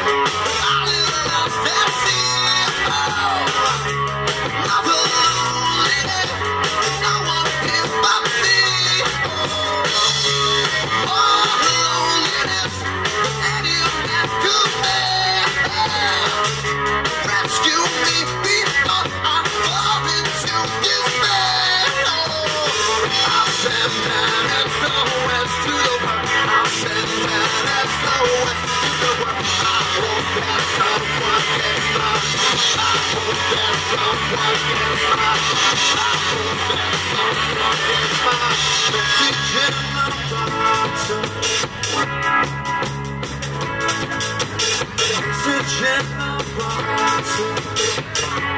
a castaway. Oxygen in the bottle.